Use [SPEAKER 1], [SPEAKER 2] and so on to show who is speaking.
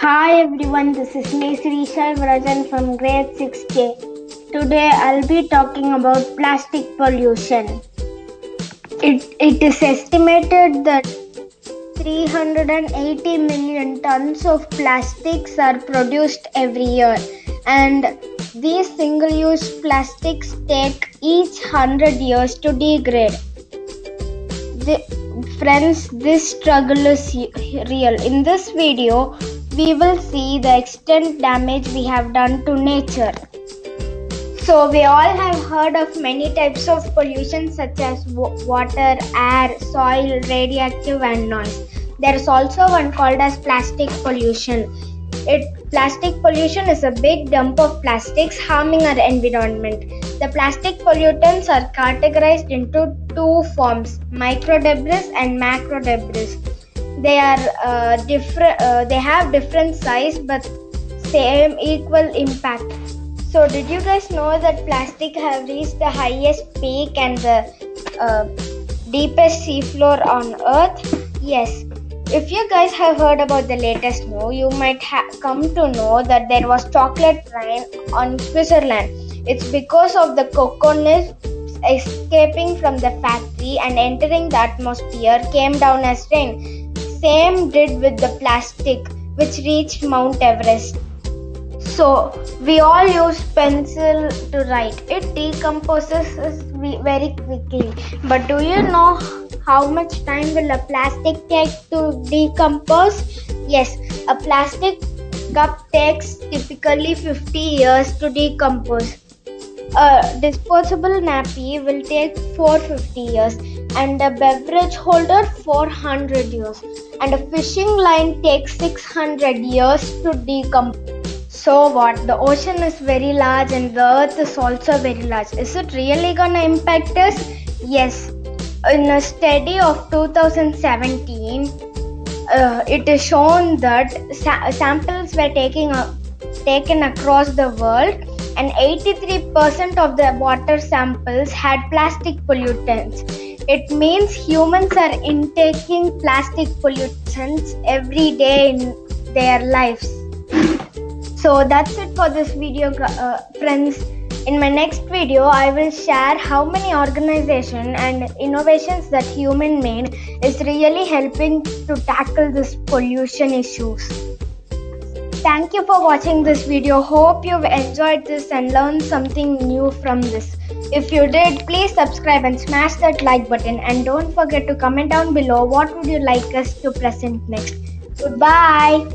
[SPEAKER 1] Hi everyone, this is me Sri Rajan from grade 6K. Today I'll be talking about plastic pollution. It, it is estimated that 380 million tons of plastics are produced every year and these single use plastics take each 100 years to degrade. The, friends, this struggle is real. In this video, we will see the extent damage we have done to nature. So, we all have heard of many types of pollution such as water, air, soil, radioactive, and noise. There is also one called as plastic pollution. It plastic pollution is a big dump of plastics harming our environment. The plastic pollutants are categorized into two forms: micro debris and macro debris they are uh, different uh, they have different size but same equal impact. So did you guys know that plastic have reached the highest peak and the uh, deepest seafloor on earth? Yes. If you guys have heard about the latest news you might have come to know that there was chocolate rain on switzerland. It's because of the coconut escaping from the factory and entering the atmosphere came down as rain same did with the plastic which reached Mount Everest. So, we all use pencil to write. It decomposes very quickly. But do you know how much time will a plastic take to decompose? Yes, a plastic cup takes typically 50 years to decompose. A disposable nappy will take 450 years and a beverage holder 400 years. And a fishing line takes 600 years to decompose so what? The ocean is very large and the earth is also very large. Is it really gonna impact us? Yes. In a study of 2017 uh, it is shown that sa- samples were taking a, taken across the world and 83% of the water samples had plastic pollutants it means humans are intaking plastic pollutants every day in their lives. So that's it for this video, uh, friends. In my next video, I will share how many organizations and innovations that human made is really helping to tackle this pollution issues. Thank you for watching this video. Hope you've enjoyed this and learned something new from this. If you did, please subscribe and smash that like button and don't forget to comment down below what would you like us to present next. Goodbye.